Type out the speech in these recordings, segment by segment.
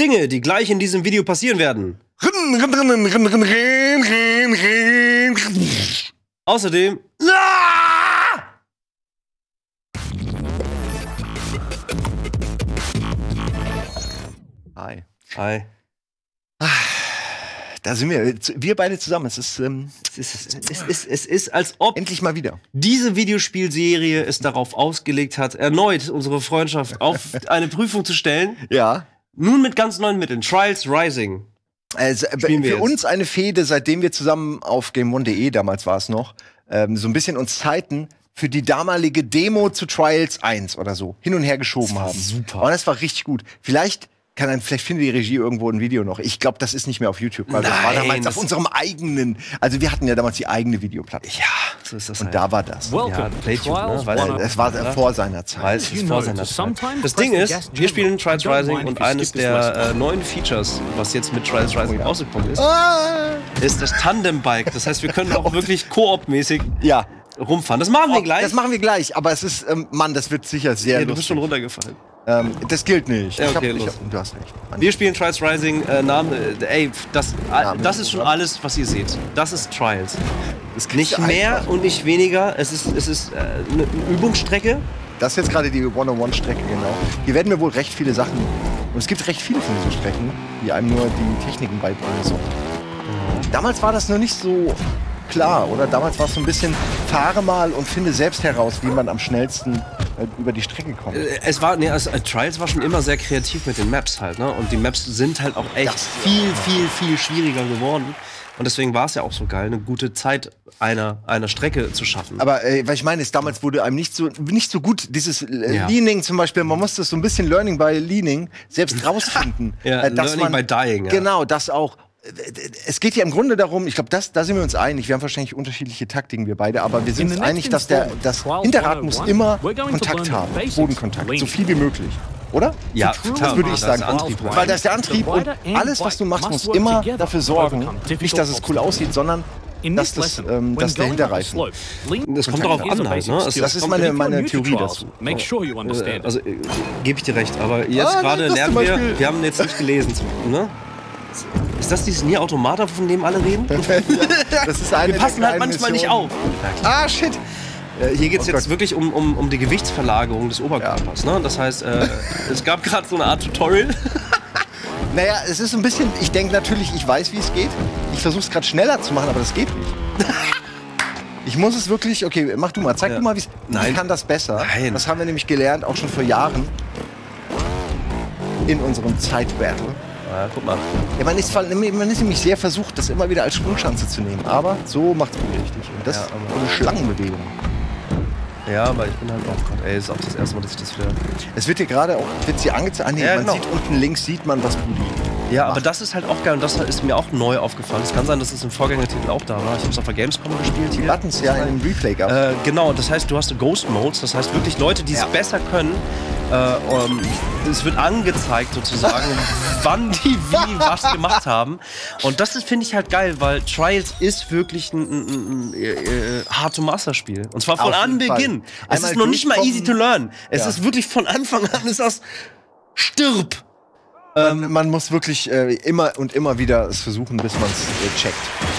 Dinge, die gleich in diesem Video passieren werden. Außerdem. Hi. Hi. Da sind wir, wir beide zusammen. Es ist, ähm, Es ist, es, ist, es ist, als ob endlich mal wieder. diese Videospielserie es darauf ausgelegt hat, erneut unsere Freundschaft auf eine Prüfung zu stellen. Ja. Nun mit ganz neuen Mitteln. Trials Rising. Also, für jetzt. uns eine Fehde, seitdem wir zusammen auf GameOne.de, damals war es noch, ähm, so ein bisschen uns Zeiten für die damalige Demo zu Trials 1 oder so hin und her geschoben war haben. super. Und das war richtig gut. Vielleicht kann dann, vielleicht findet die Regie irgendwo ein Video noch. Ich glaube, das ist nicht mehr auf YouTube, weil das war Nein, damals das- auf unserem eigenen. Also wir hatten ja damals die eigene Videoplatte. Ja, so ist das Und halt. da war das. ja, Welcome to Playtube, ne? Es war Ja. vor seiner Zeit. Weiß es vor seiner that Zeit. Das Ding the ist, wir spielen. Trials Rising und eines der äh, neuen Features, was jetzt mit Trials Rising rausgekommen ist, Ah! ist das Tandem-Bike. Das heißt, wir können auch wirklich koop-mäßig Ja. Rumfahren. Das machen wir gleich. Oh, Das machen wir gleich, aber es ist, ähm, Mann, das wird sicher sehr ja, du bist lustig. schon runtergefallen. ähm, das gilt nicht. Ja, Ich hab- okay, ich los. hab, du hast recht. Mann. Wir spielen Trials Rising. Äh, Name, äh, ey, das, äh, das ist schon alles, was ihr seht. Das ist Trials. Das Nicht mehr einfach. und nicht weniger. Es ist, es ist äh, eine Übungsstrecke. Das ist jetzt gerade die One-on-One-Strecke, genau. Hier werden wir wohl recht viele Sachen. Und es gibt recht viele von diesen Strecken, die einem nur die Techniken beibringen sollen. Damals war das noch nicht so klar, oder? Damals war es so ein bisschen, fahre mal und finde selbst heraus, wie man am schnellsten äh, über die Strecke kommt. Äh, Es war, nee, also, Trials war schon immer sehr kreativ mit den Maps halt, ne? Und die Maps sind halt auch echt Das- viel, viel, viel schwieriger geworden. Und deswegen war es ja auch so geil, eine gute Zeit einer, einer Strecke zu schaffen. Aber äh, was ich meine ist, damals wurde einem nicht so, nicht so gut dieses äh, Ja. Leaning zum Beispiel, man musste so ein bisschen Learning by Leaning selbst rausfinden. Ja, äh, dass Learning by Dying, ja. Genau, das auch. Es geht ja im Grunde darum, ich glaube, das, da sind wir uns einig. Wir haben wahrscheinlich unterschiedliche Taktiken, wir beide, aber wir sind In uns einig, dass der, das Hinterrad muss 101, immer Kontakt haben, Bodenkontakt, of so viel wie möglich. Oder? Ja, Das würde ich das sagen. Weil da ist der Antrieb the und alles, was du machst, must muss immer dafür to sorgen, nicht, dass es cool aussieht, sondern dass, das, ähm, dass der Hinterreifen. Das kommt darauf is a an halt, ne? Es- Das ist meine- meine Theorie dazu. Äh, understand. Also äh, gebe ich dir recht, aber jetzt Ah, gerade das lernen wir, wir haben jetzt nicht gelesen, ne? Ist das dieses Nier Automata, von dem alle reden? das ist eine Wir passen halt manchmal nicht auf. Ah, shit. Äh, hier geht es Oh jetzt Gott. wirklich um, um, um die Gewichtsverlagerung des Oberkörpers. Ne? Das heißt, äh, es gab gerade so eine Art Tutorial. Naja, es ist ein bisschen, ich denke natürlich, ich weiß, wie es geht. Ich versuche es gerade schneller zu machen, aber das geht nicht. Ich muss es wirklich, okay, mach du mal, zeig Ja. du mal, wie es. Nein. Ich kann das besser. Nein. Das haben wir nämlich gelernt, auch schon vor Jahren. In unserem Zeitbattle. Ja, guck mal. Ja, man, ist, man ist nämlich sehr versucht, das immer wieder als Sprungschanze zu nehmen. Aber so macht es richtig. Und das Ja, eine Schlangenbewegung. Ja, aber ich bin halt auch Gott, ey, ist auch das erste Mal, dass ich das wieder. Es wird hier gerade auch wird's hier angezeigt. Ah, nee, Ja, man genau. sieht unten links, sieht man, was Budi. Ja, macht. aber das ist halt auch geil und das ist mir auch neu aufgefallen. Es kann sein, dass es im Vorgängertitel auch da war. Ich habe es auf der Gamescom gespielt. Die. Buttons ja in dem Replay gab. Äh, genau, das heißt, du hast Ghost Modes, das heißt wirklich Leute, die es Ja. besser können. Äh, um, es wird angezeigt sozusagen, wann die wie was gemacht haben. Und das finde ich halt geil, weil Trials ist wirklich ein, ein, ein, äh, äh, Hard-to-Master-Spiel. Und zwar von Anbeginn. Es ist noch nicht mal easy to learn. Es Ja. ist wirklich von Anfang an ist das stirb. Man, man muss wirklich äh, immer und immer wieder es versuchen, bis man es äh, checkt.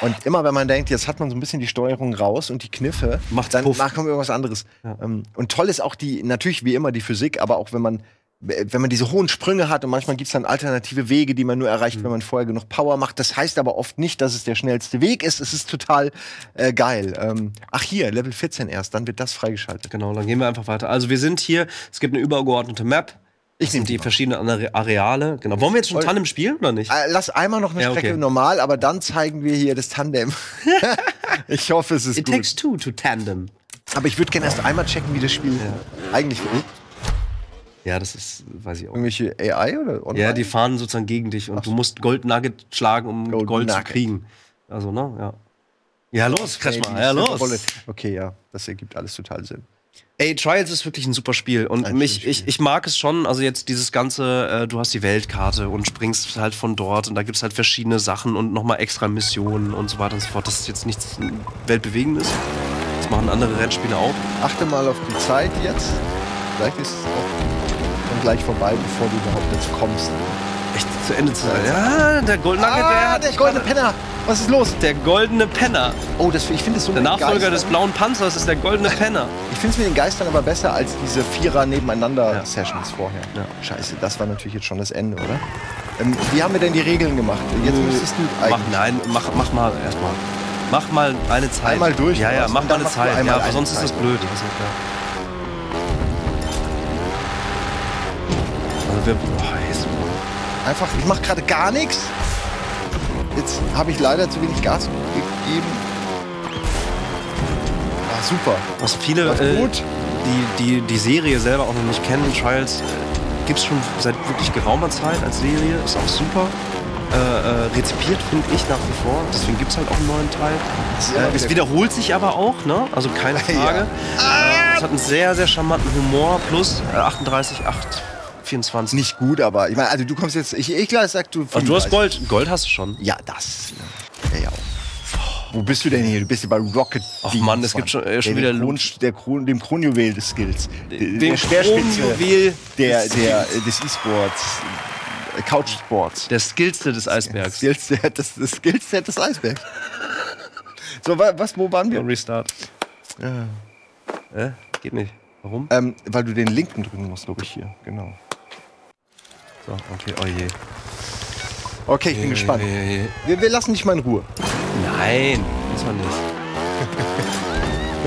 Und immer, wenn man denkt, jetzt hat man so ein bisschen die Steuerung raus und die Kniffe, Macht's dann Puff. macht kommt irgendwas anderes. Ja. Ähm, und toll ist auch die, natürlich wie immer die Physik, aber auch wenn man, wenn man diese hohen Sprünge hat und manchmal gibt es dann alternative Wege, die man nur erreicht, Mhm. wenn man vorher genug Power macht. Das heißt aber oft nicht, dass es der schnellste Weg ist. Es ist total äh, geil. Ähm, ach hier, Level 14 erst, dann wird das freigeschaltet. Genau, dann gehen wir einfach weiter. Also wir sind hier, es gibt eine übergeordnete Map. Ich Das nehm sind die mal. verschiedenen Are- Areale. Genau. Wollen wir jetzt schon. Tandem spielen oder nicht? Äh, Lass einmal noch eine Ja, Strecke okay. normal, aber dann zeigen wir hier das Tandem. ich hoffe, es ist It gut. takes two to tandem. Aber ich würde gerne erst einmal checken, wie das Spiel eigentlich wird. Ja, das ist, weiß ich auch. Irgendwelche AI oder online? Ja, die fahren sozusagen gegen dich und du musst Gold Nugget schlagen, um Gold Gold zu kriegen. Also, ne? Ja. Ja, los, Okay, Kretschmer. die Ja, los. Okay, ja, das ergibt alles total Sinn. Ey, Trials ist wirklich ein super Spiel. Und Ein mich, schönes ich, Spiel. ich mag es schon. Also jetzt dieses ganze, äh, du hast die Weltkarte und springst halt von dort und da gibt es halt verschiedene Sachen und nochmal extra Missionen und so weiter und so fort. Das ist jetzt nichts Weltbewegendes. Das machen andere Rennspiele auch. Achte mal auf die Zeit jetzt. Vielleicht ist es auch gleich vorbei, bevor du überhaupt dazu kommst. Echt zu Ende zu sein. Ja, der Golden Nugget, der der goldene Penner. Was ist los? Der goldene Penner. Oh, das, ich finde es so Der Nachfolger Geistern- des blauen Panzers ist der goldene Penner. Ich finde es mit den Geistern aber besser als diese Vierer nebeneinander Ja. Sessions vorher. Ja. Scheiße, das war natürlich jetzt schon das Ende, oder? Ähm, wie haben wir denn die Regeln gemacht? Jetzt müsstest du Mach, eigentlich. nein, mach, mach mal erstmal. Mach mal eine Zeit. Einmal durch, Ja, ja, mach mal eine Zeit. einmal Ja, eine sonst ist das blöd. Das ist ja klar. Also wir, jetzt, Einfach, ich mache gerade gar nichts. Jetzt habe ich leider zu wenig Gas gegeben. Ah, super. was viele, Was äh, gut. die, die die Serie selber auch noch nicht kennen, Trials, äh, gibt's schon seit wirklich geraumer Zeit als Serie. Ist auch super. Äh, äh, rezipiert finde ich nach wie vor. Deswegen gibt's halt auch einen neuen Teil. ist Äh, es wieder- wiederholt sich aber auch, ne? Also keine Frage. Äh, es hat einen sehr, sehr charmanten Humor. Plus äh, 38, 8, 24. Nicht gut, aber ich meine, also du kommst jetzt. Ich, ich klar, sag du. Ach, du hast 35. Gold. Gold hast du schon. Ja, das. Ja, ja. Wo bist du denn hier? Du bist hier bei Rocket. Ach Beans, Mann, es gibt schon- äh, schon der, wieder der, Kron, der Kron, dem Kronjuwel des Skills. Dem der Kronjuwel der, des der, äh, des E-Sports. Couch-Sports. Der Skillste des Eisbergs. Skillset, das, das Skillset des Eisbergs. So, wa- was, wo waren wir? Restart. Äh, geht nicht. Warum? Ähm, weil du den linken drücken musst, glaube ich, hier. Genau. So, okay, oh je. Okay, ich bin gespannt. Je, je, je. Wir, wir lassen dich mal in Ruhe. Nein, muss man nicht.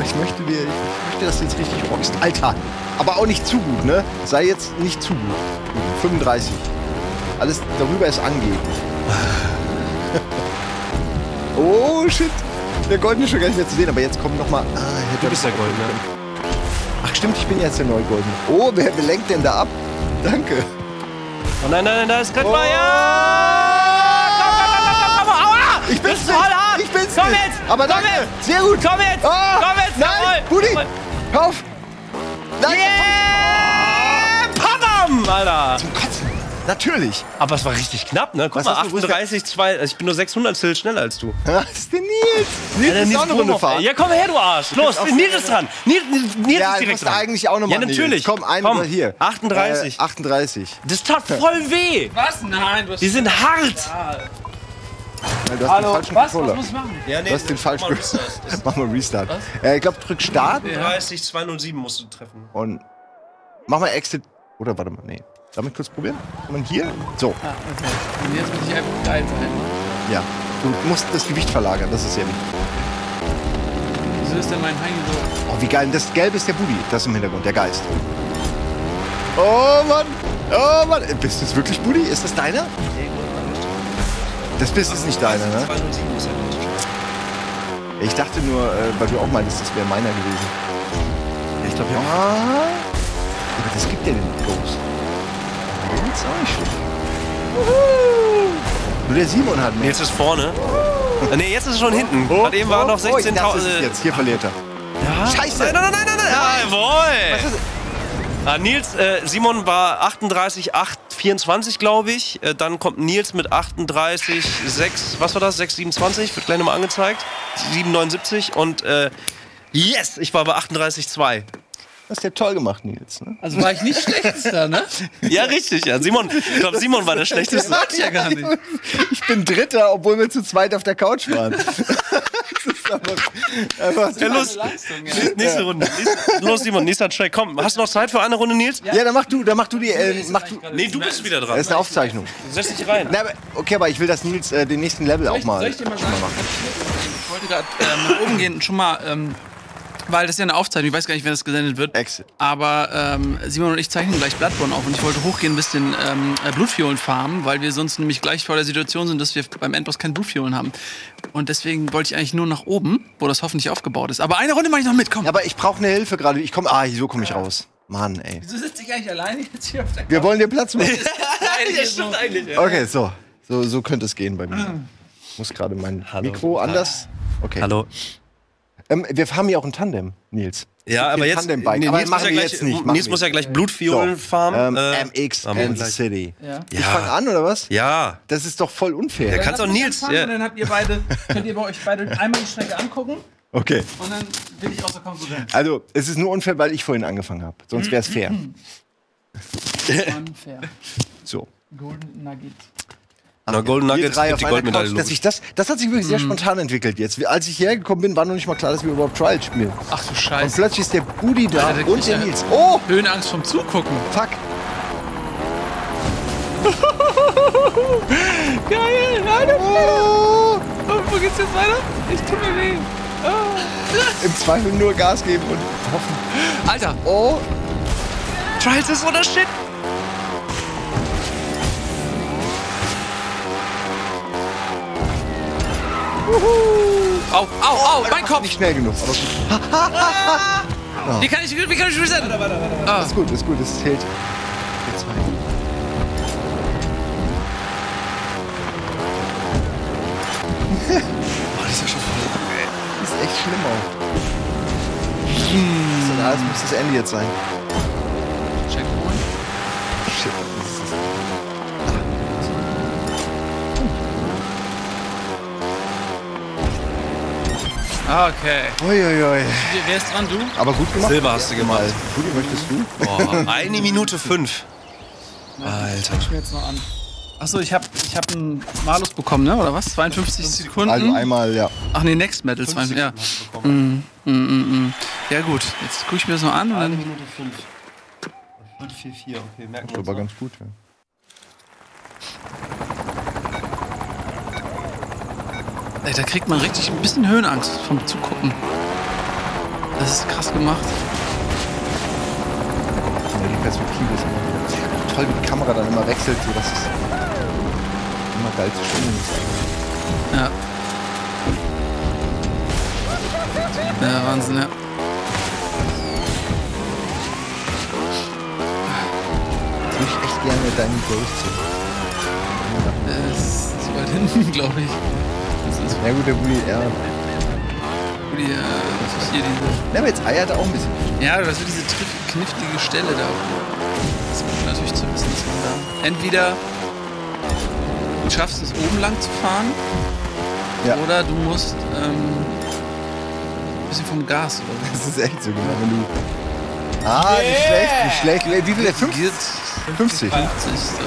Ich möchte dir, ich möchte, dass du jetzt richtig rockst. Alter, aber auch nicht zu gut, ne? Sei jetzt nicht zu gut. 35. Alles darüber ist angeben. oh, shit. Der Goldene ist schon gar nicht mehr zu sehen, aber jetzt kommt noch mal. Ah, Du bist der Goldene. Ach stimmt, ich bin jetzt der neue Goldene. Oh, wer, wer lenkt denn da ab? Danke. Oh nein, nein, nein, da ist gerade Oh. Ja! Komm, komm, komm, komm, komm, komm, aua! Ich bin's voll hart! Ich bin's Komm jetzt! Aber komm danke. jetzt! Sehr gut. Komm jetzt! Ah, Komm jetzt! Nein. Buddy, Jawohl. kauf. Nein, Yeah! Padam, Alter! zum Kotzen. Natürlich. Aber es war richtig knapp, ne? Guck Was mal, hast du- wo ist der- 38, 2, also ich bin nur 600 Zill schneller als du. Was ist denn Nils? Nils ist auch eine Runde fahren. Ja, komm her, du Arsch. Los, Nils ist dran. Nils, Nils Nils Ja, ist du direkt musst dran. eigentlich auch nochmal. Ja, natürlich. Komm, ein Komm. hier. 38. Äh, 38. Das tat voll weh. Was? Nein, du hast. Die sind hart. Nein, du hast Hallo, den falschen was? Was muss ich machen? Ja, nee, Du hast den falschen. Mach mal Restart. Äh, ich glaube, drück Start 30, 207 musst du treffen. und mach mal Exit. Oder warte mal, nee. Damit kurz probieren? Man hier? So, Ah, okay. Und jetzt muss ich einfach geil sein. ja. Du musst das Gewicht verlagern, das ist sehr wichtig. Wieso ist denn mein Heini so? Oh, wie geil. Das Gelbe ist der Buddy. Das im Hintergrund, der Geist. Oh Mann! Oh Mann! Bist du es wirklich Buddy? Ist das deiner? Das bist ist nicht deiner, ne? 207 ist ja gut. Ich dachte nur, äh, weil du auch meintest, das wäre meiner gewesen. Ich glaube, ja. Ah. Aber das gibt ja den Ghost. Nicht schlecht. Nur der Simon hat mehr. Nils ist vorne. Äh, Nee, jetzt ist es schon hinten. Gerade eben waren noch oh, das ist es 16.000. jetzt. Hier verliert er. Ja. Scheiße. Nein, nein, nein, nein, nein. Jawohl. Ah, Nils, äh, Simon war 38, 8, 24, glaube ich. Äh, dann kommt Nils mit 38, 6, was war das? 6, 27, wird gleich nochmal angezeigt. 7, 79 und äh, yes, ich war bei 38, 2. Das ist ja toll gemacht, Nils. Ne? Also war ich nicht schlechtester, ne? Ja, richtig, ja. Simon, ich glaube, Simon war der Schlechteste. Ich ja gar nicht. Ich bin Dritter, obwohl wir zu zweit auf der Couch waren. das ist einfach, einfach Ja, los. Leistung, ja. Nächste Runde. Nächste- Los, Simon, nächster Track. Komm, hast du noch Zeit für eine Runde, Nils? Ja, dann mach du, dann mach du die. Äh, mach du, Nee, du bist wieder das dran. ist eine Aufzeichnung. Setz dich rein. Na, aber, okay, aber ich will, dass Nils äh, den nächsten Level Soll auch mal. soll ich dir mal sagen, mal ist? Ich wollte gerade ähm, nach oben gehen und schon mal, ähm, weil das ist ja eine Aufzeichnung, ich weiß gar nicht, wer das gesendet wird. Exit. Aber ähm, Simon und ich zeichnen gleich Bloodborne auf und ich wollte hochgehen bis den ähm, äh, Blutviolen farmen, weil wir sonst nämlich gleich vor der Situation sind, dass wir beim Endboss keine Blutviolen haben. Und deswegen wollte ich eigentlich nur nach oben, wo das hoffentlich aufgebaut ist. Aber eine Runde mache ich noch mit, komm. Ja, aber ich brauche eine Hilfe gerade. Ich komme. Ah, so komme ich raus. Mann, ey. Wieso sitze ich eigentlich alleine jetzt hier auf der Wir wollen dir Platz machen. ja, stimmt eigentlich. Okay, so. So, so könnte es gehen bei mir. Ich muss gerade mein Hallo. Mikro anders. Okay. Hallo. Ähm, wir haben ja auch ein Tandem, Nils. Ja, aber jetzt. Tandembike. Nee, aber Nils machen muss ja wir gleich, jetzt nicht. Nils muss ja gleich Blutviolen farmen. Ähm, äh, MX gleich. City. Ja. Ich Ja. fange an, oder was? Ja. Das ist doch voll unfair. Ja, kannst auch Nils. Ja. Und dann habt ihr beide, könnt ihr bei euch beide einmal die Strecke angucken Okay. und dann bin ich außer Konkurrenz. Also, es ist nur unfair, weil ich vorhin angefangen habe. Sonst wäre es fair. Unfair. So. Golden Nugget. Na, Golden Nuggets auf die Goldmedaille. Couch, dass ich das, das hat sich wirklich sehr spontan entwickelt jetzt. Als ich hierher gekommen bin, war noch nicht mal klar, dass wir überhaupt Trial spielen. Ach du Und Scheiße. plötzlich ist der Budi da Alter, und der Nils. Oh, Höhenangst vom Zugucken. fuck. Geil, Alter. Oh. Wo geht's jetzt weiter? Ich tu mir weh. Im Zweifel nur Gas geben und hoffen. Alter, Oh, Trials ist oder shit. Au, au, au, mein Kopf. nicht schnell genug. Aber gut. Wie kann ich, wie kann ich resetten? Ah, Ist gut, ist gut, es zählt. Der zwei. Oh, dieser schon voll. Das ist echt schlimm auch. So, na, jetzt muss das Ende jetzt sein. Okay. Uiuiui. Wer ist dran, du? Aber gut gemacht. Silber hast du gemacht. Budi, möchtest du? Boah, eine Minute fünf. Alter. Ich mir jetzt noch an. Achso, ich hab, ich hab einen Malus bekommen, ne? Oder was? 52 Sekunden? Also einmal, ja. Ach nee, Next Metal. 52, ja. Mm, mm, mm, mm. Ja gut, jetzt gucke ich mir das mal an und Eine dann. Minute fünf. Und 4-4, okay, merken wir uns Aber ganz gut, ja. Ey, da kriegt man richtig ein bisschen Höhenangst vom Zugucken. Das ist krass gemacht. ja. Die Perspektive ist immer wieder. Toll, wie die Kamera dann immer wechselt, so dass es immer geil zu spielen ist. Ja. Ja, Wahnsinn, ja. Jetzt würde ich echt gerne deinen Ghost sehen. Das ist zu weit hinten, glaube ich. Ist Na gut, der Budi, ja. die, äh, das ist hier diese. Na, aber jetzt eiert er auch ein bisschen. Ja, das ist diese knifflige Stelle da. Das ist gut natürlich zu wissen, dass man da. Entweder du schaffst es oben lang zu fahren, Ja. oder du musst ähm, ein bisschen vom Gas oder. Das ist echt so genau, wenn du. Ah, nicht schlecht, nicht schlecht. Wie viel der? Fünf? 50. 50, so.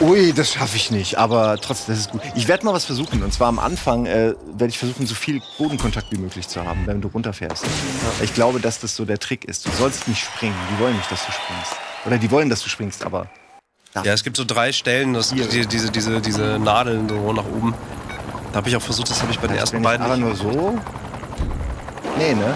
Ui, das schaffe ich nicht, aber trotzdem, das ist gut. Ich werde mal was versuchen. Und zwar am Anfang äh, werde ich versuchen, so viel Bodenkontakt wie möglich zu haben, wenn du runterfährst. Ich glaube, dass das so der Trick ist. Du sollst nicht springen. Die wollen nicht, dass du springst. Oder die wollen, dass du springst, aber. Ja, es gibt so drei Stellen, das, die, diese, diese, diese Nadeln so nach oben. Da habe ich auch versucht, das habe ich bei den ersten wenn ich beiden aber nicht. nur so. Nee, ne?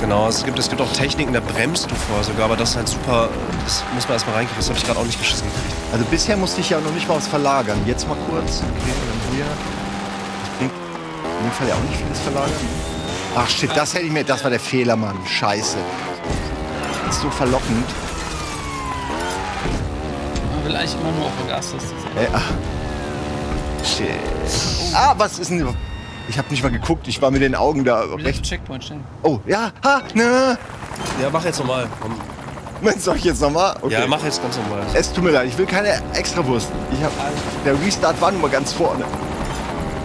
Genau, es gibt, es gibt auch Techniken, da bremst du vorher sogar, aber das ist halt super, das muss man erstmal reinkriegen. Das habe ich gerade auch nicht geschissen gekriegt. Also bisher musste ich ja noch nicht mal was verlagern. Jetzt mal kurz. Okay, dann hier. Das bringt in dem Fall ja auch nicht vieles verlagern. Ach shit, das hätte ich mir. Das war der Fehler, Mann. Scheiße. Das ist so verlockend. Man will eigentlich immer nur auf der Gastaste sein. Äh, ach. Shit. Ah, was ist denn. Ich habe nicht mal geguckt. Ich war mit den Augen da Recht recht. Checkpoint stellen. Oh, ja. Ha, ne. Ja, mach jetzt nochmal. Moment, soll ich jetzt nochmal? Okay. Ja, mach jetzt ganz normal. Es tut mir leid, ich will keine Extrawurst. Ich hab, der Restart war nur mal ganz vorne.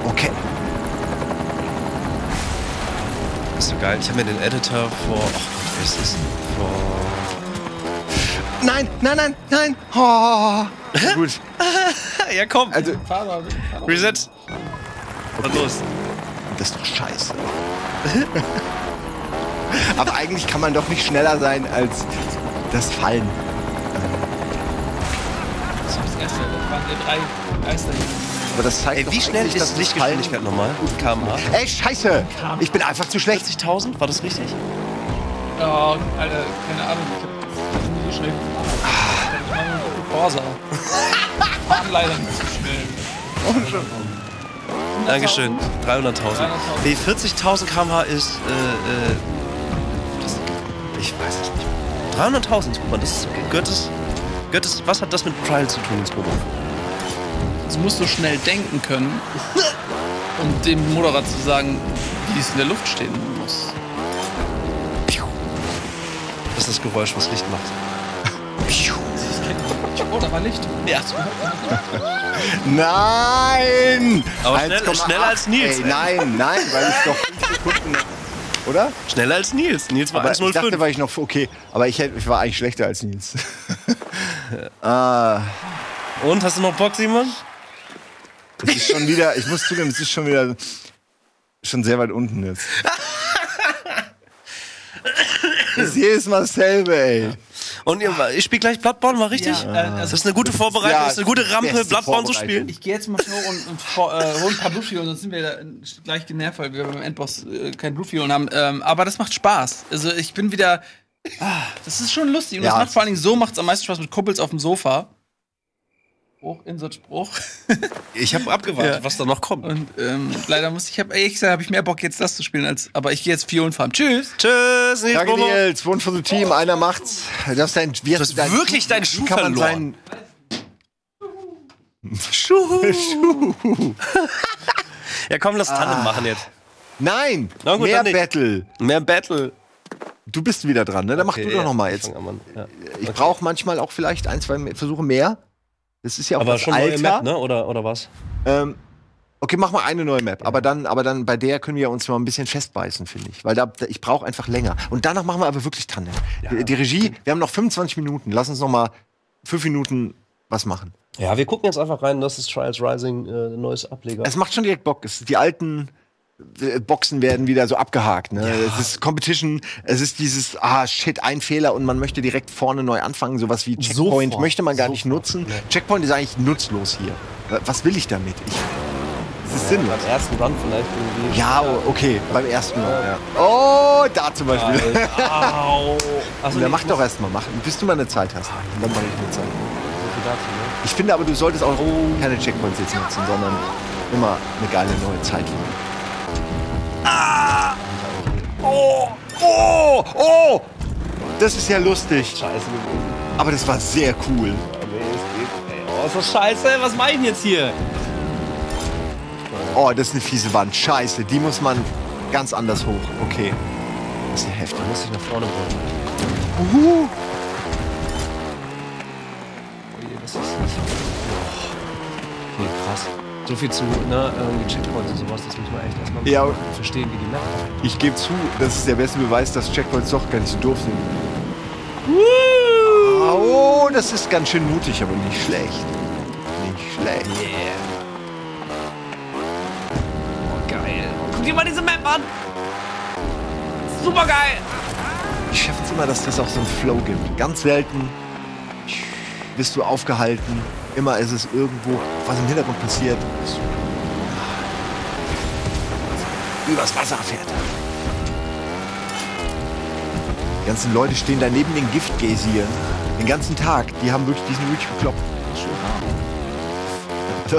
Okay. Das ist so geil. Ich habe mir den Editor vor. Ach Gott, wer ist das? Vor. Nein, nein, nein, nein. Oh. Gut. Ja, komm. Also, Fahr mal, fahr mal. Reset. Und los. Das ist doch scheiße. Aber eigentlich kann man doch nicht schneller sein als das Fallen. Das ist das erste. Da waren wir drei Geister. Aber das zeigt Ey, doch wie schnell ist das Lichtgeschwindigkeit nochmal? kmh? Ey, scheiße. Ich bin einfach zu schlecht. 40.000? War das richtig? Oh, Alter, keine Ahnung. Ich hab nie so schnell Corsa. Fahren leider nicht so schnell. Dankeschön. 300.000. 300.000. Nee, 40.000 kmh ist. Äh, äh, das, ich weiß es nicht. 300.000, guck mal, das ist, gehört das, gehört. Was hat das mit Trial zu tun, ins Bobo? Du musst so schnell denken können, um dem Motorrad zu sagen, wie es in der Luft stehen muss. Das ist das Geräusch, was Licht macht. Oh, da war Licht. Ja. Nein! Aber schnell- 1,8. schneller als Nils, Ey, nein, nein, weil ich doch 5 Sekunden. oder? Schneller als Nils. Nils war Aber ich dachte, 1,05. war ich noch okay. Aber ich, hätte, ich war eigentlich schlechter als Nils. ah, Und, hast du noch Bock, Simon? es ist schon wieder, ich muss zugeben, es ist schon wieder schon sehr weit unten jetzt. Das ist jedes Mal dasselbe, ey. Und ihr, ich spiele gleich Bloodborne, war richtig? Ja, äh, also- das ist eine gute Vorbereitung, Ja, das ist eine gute Rampe, Bloodborne zu spielen. Ich gehe jetzt mal schnell und, und vor, äh, hol ein paar Blutfiolen, sonst sind wir da gleich genervt, weil wir beim Endboss äh, keine Blutfiolen haben. Ähm, aber das macht Spaß. Also ich bin wieder. Ah, das ist schon lustig. Und Ja, das macht vor allen Dingen so macht es am meisten Spaß mit Kumpels auf dem Sofa. Spruch, Insatzspruch. Ich habe abgewartet, Ja. was da noch kommt. Und ähm, leider muss ich, hab, ehrlich gesagt, habe ich mehr Bock jetzt das zu spielen als. Aber ich gehe jetzt Fiolen farmen. Tschüss. Tschüss, Nils Danke. Nils. Wunsch von dem Team. Einer macht's. Du hast, dein, wie hast wirklich deinen Schuh wie kann man verloren. seinen- Schuh. ja, komm, lass Tandem machen jetzt. Nein! Na gut, mehr. Battle. Mehr Battle. Du bist wieder dran, ne? Dann mach Okay, du doch noch mal ich jetzt. an, Ja. Ich brauche manchmal auch vielleicht ein, zwei Versuche mehr. Das ist ja auch Aber das schon Alter. neue Map, ne? Oder, oder was? Ähm, okay, mach mal eine neue Map. Aber dann, aber dann bei der können wir uns mal ein bisschen festbeißen, finde ich. Weil da, ich brauche einfach länger. Und danach machen wir aber wirklich Tandem. Die, die Regie, wir haben noch 25 Minuten. Lass uns noch mal fünf Minuten was machen. Ja, wir gucken jetzt einfach rein. Das ist Trials Rising, äh, neues Ableger. Es macht schon direkt Bock. Es, die alten Boxen werden wieder so abgehakt. Ne? Es ist Competition, es ist dieses, ah shit, ein Fehler und man möchte direkt vorne neu anfangen. Sowas wie Checkpoint Sofort. möchte man gar nicht Sofort, nutzen. ne. Checkpoint ist eigentlich nutzlos hier. Was will ich damit? Ich, das ist sinnlos. Beim ersten Run vielleicht irgendwie. Ja, okay, beim ersten Mal. Ja. Oh, da zum Beispiel. Au. Achso, Ja, mach doch erst mal, mach, bis du mal eine Zeit hast. Dann mache ich eine Zeit. ne? Ich finde aber, du solltest auch keine Checkpoints jetzt nutzen, sondern immer eine geile neue Zeit. Ah! Oh! Oh! Oh! Das ist ja lustig. Scheiße gewesen. Aber das war sehr cool. Oh, ist das scheiße. Was mach ich denn jetzt hier? Oh, das ist eine fiese Wand. Scheiße, die muss man ganz anders hoch. Okay. Das ist ja heftig. Da muss ich nach vorne wollen. Uhu. Oh je, das ist nicht. Nee, krass. So viel zu, ne, irgendwie Checkpoints und sowas, das muss man echt erstmal Ja. verstehen, wie die Map Ich gebe zu, das ist der beste Beweis, dass Checkpoints doch gar nicht so doof sind. Oh, das ist ganz schön mutig, aber nicht schlecht. Nicht schlecht. Yeah. Oh, geil. Guck dir mal diese Map an. Super geil. Ich schaffe es immer, dass das auch so einen Flow gibt. Ganz selten bist du aufgehalten. Immer ist es irgendwo, was im Hintergrund passiert. Übers Wasser fährt. Die ganzen Leute stehen da neben den Giftgeysir. Den ganzen Tag. Die haben wirklich, die sind wirklich bekloppt.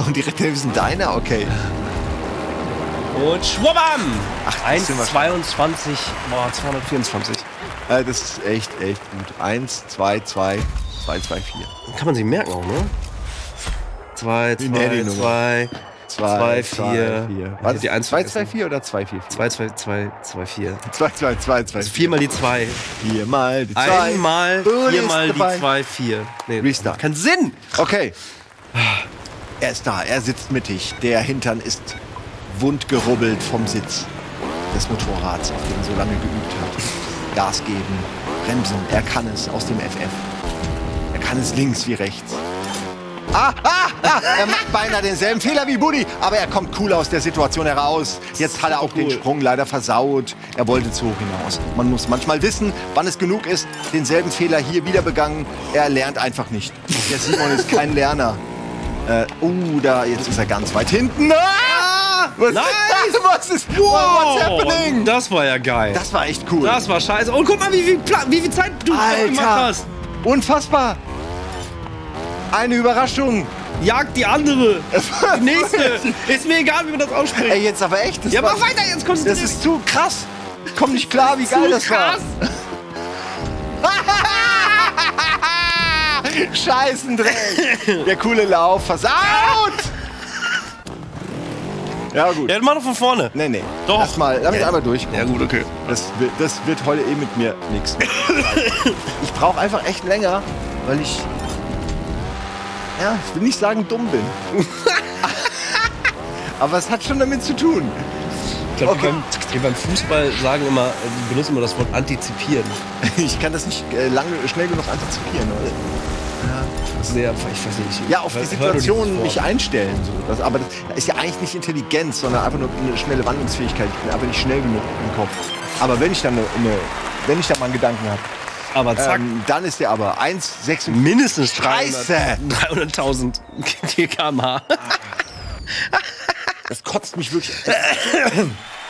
Und direkt sind deine? Okay. Und schwubbam. Ach, das 1, sind wir- 22, boah, 224. Äh, das ist echt, echt gut. Eins, zwei, zwei, zwei, zwei, vier. Kann man sich merken auch, ne? 2, Wie näher die 2, Nummer? 2, Zwei, 2, 4. vier. Was? Die 1 2, 2, 4 oder 2, 4, 4? 2, 2, 2, 2, 4. 2, 2, 2, 2. Also viermal die 2. Viermal die 2. Einmal, viermal die dabei. 2, 4. Nee, Restart. Kein Sinn. Okay. Er ist da, er sitzt mittig. Der Hintern ist wund gerubbelt vom Sitz des Motorrads, auf dem er so lange geübt hat. Gas geben, bremsen, er kann es aus dem FF. Er kann es links wie rechts. Ah, ah, ah, er macht beinahe denselben Fehler wie Buddy, aber er kommt cool aus der Situation heraus. Jetzt hat er auch den Sprung leider versaut. Er wollte zu hoch hinaus. Man muss manchmal wissen, wann es genug ist. Denselben Fehler hier wieder begangen. Er lernt einfach nicht. Der Simon ist kein Lerner. Äh, uh, da, jetzt ist er ganz weit hinten. Ah! Was, Nice! was ist, what's happening? Das war ja geil. Das war echt cool. Das war scheiße. Und guck mal, wie viel, Pla wie viel Zeit du Alter. gemacht hast. Unfassbar. Eine Überraschung. Jagt die andere. Die nächste. Ist mir egal, wie man das ausspricht. Ey, jetzt aber echt. Das ja, mach weiter jetzt. Kommst Das ist zu krass. Ich komm nicht klar, wie geil das war. Scheißendreck. Der coole Lauf versaut. Ja, gut. Ja, mach doch von vorne. Nee, nee. Doch. Lass mal, damit Ja. einmal durchkommen. Ja, gut, okay. Das, wird- das wird heute eh mit mir nichts. Ich brauche einfach echt länger, weil ich. Ja, ich will nicht sagen dumm bin. Aber es hat schon damit zu tun. Ich glaub, Okay. beim Wir beim Fußball sagen immer, äh, benutzen immer das Wort antizipieren. Ich kann das nicht äh, lange, schnell genug antizipieren. Oder? Sehr, ich weiß nicht. Ja, auf die Situation mich einstellen. So. Das, aber das ist ja eigentlich nicht Intelligenz, sondern einfach nur eine schnelle Wandlungsfähigkeit. Ich bin einfach nicht schnell genug im Kopf. Aber wenn ich dann eine, eine wenn ich da mal einen Gedanken habe, Aber zack, ähm, dann ist der aber 1,56. mindestens 300 Scheiße! 300.000 km/h. Das kotzt mich wirklich.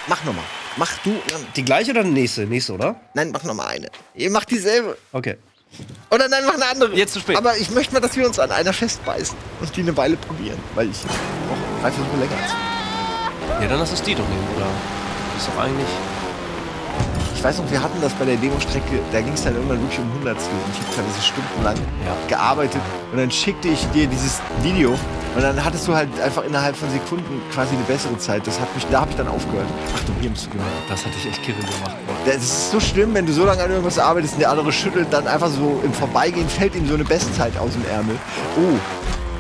mach nochmal. Mach du. Die gleiche oder die nächste? Nächste, oder? Nein, mach nochmal eine. Ihr macht dieselbe. Okay. Oder nein, mach eine andere. Jetzt zu spät. Aber ich möchte mal, dass wir uns an einer festbeißen und die eine Weile probieren. Weil ich brauche drei Versuche länger als Ja, dann lass es die doch nehmen, oder? Ist doch eigentlich. Ich weiß noch, wir hatten das bei der Demo-Strecke, da ging es dann irgendwann wirklich um Hundertstel. Und ich habe teilweise stundenlang Ja. gearbeitet. Und dann schickte ich dir dieses Video. Und dann hattest du halt einfach innerhalb von Sekunden quasi eine bessere Zeit. Das hat mich, da habe ich dann aufgehört. Achtung, hier musst du gehört. Das hatte ich echt kirre gemacht. Das ist so schlimm, wenn du so lange an irgendwas arbeitest und der andere schüttelt dann einfach so im Vorbeigehen fällt ihm so eine Bestzeit aus dem Ärmel. Oh,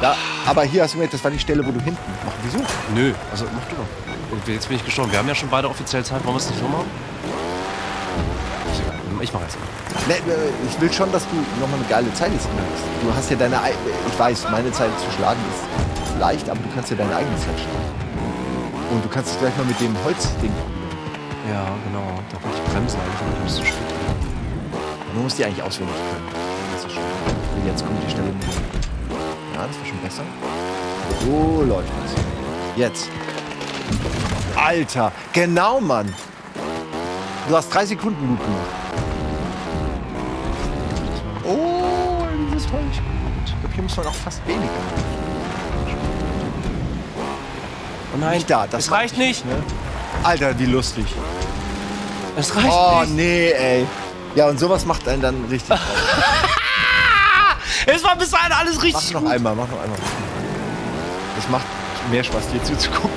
da, aber hier hast du gemerkt, das war die Stelle, wo du hinten mach. Wieso? Nö, also mach du doch. Und Jetzt bin ich gestorben. Wir haben ja schon beide offiziell Zeit. Wollen wir es nicht so machen? Ich mache jetzt. Ne, äh, ich will schon, dass du nochmal eine geile Zeit jetzt hast. Du hast ja deine, ei- ich weiß, meine Zeit zu schlagen ist leicht, aber du kannst ja deine eigene Zeit schlagen. Und du kannst es gleich mal mit dem Holzding. Ja, genau. Da wollte ich bremsen eigentlich, aber du bist zu spät. Man muss die eigentlich auswendig können. Das ist schon. Und jetzt kommt die Stelle. Ja, das war schon besser. So läuft das. Jetzt. Alter, genau, Mann. Du hast drei Sekunden gut gemacht. Oh, dieses Holz. Ich glaube, hier muss man auch fast weniger. Oh nein, Nicht da, das reicht ich nicht. Ne? Alter, wie lustig. Es reicht Oh, nicht. nee, ey. Ja, und sowas macht einen dann richtig. Es war bis dahin alles mach richtig noch gut. einmal, mach noch einmal. Es macht mehr Spaß, dir zuzugucken.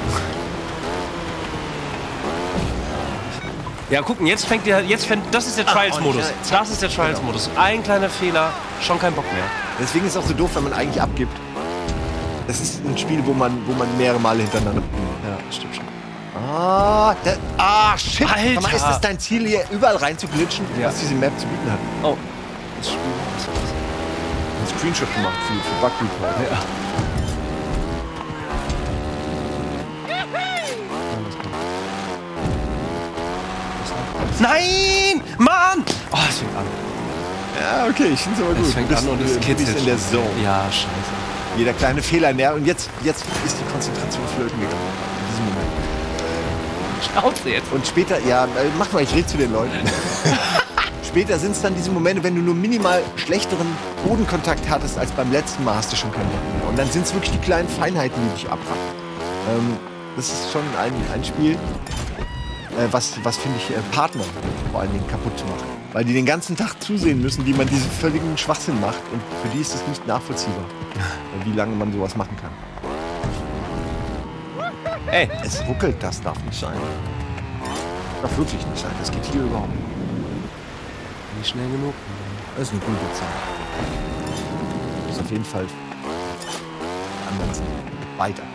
Ja, gucken, jetzt fängt der, jetzt fängt, das ist der Trials-Modus. ja, Das ist der Trials-Modus. Ein kleiner Fehler, schon kein Bock mehr. Deswegen ist es auch so doof, wenn man eigentlich abgibt. Das ist ein Spiel, wo man, wo man mehrere Male hintereinander. Ja, stimmt schon. Ah, da, ah, shit. Alter. Mal, ist das dein Ziel, hier überall rein zu glitschen, Ja. was diese Map zu bieten hat? Oh. Das Spiel. Ein Screenshot gemacht für, für Bug Report. Ja. Nein! Mann! Oh, es fängt an. Ja, okay, ich finde es aber gut. Es fängt an und es kitzelt in der. Zone. Ja, scheiße. Jeder kleine Fehler nervt. Und jetzt, jetzt ist die Konzentration flöten gegangen. In diesem Moment. Schnauze jetzt. Und später, ja, äh, mach mal, ich rede zu den Leuten. später sind es dann diese Momente, wenn du nur minimal schlechteren Bodenkontakt hattest als beim letzten Mal, hast du schon keinen Bock mehr. Und dann sind es wirklich die kleinen Feinheiten, die dich abfacken. Ähm, das ist schon ein, ein Spiel, was, was finde ich, äh, Partner vor allen Dingen kaputt zu machen. Weil die den ganzen Tag zusehen müssen, wie man diesen völligen Schwachsinn macht. Und für die ist es nicht nachvollziehbar, äh, wie lange man sowas machen kann. Ey, Es ruckelt, das darf nicht sein. Darf wirklich nicht sein. Das geht hier überhaupt nicht. nicht schnell genug. Das ist eine gute Zahl. Das ist auf jeden Fall die anderen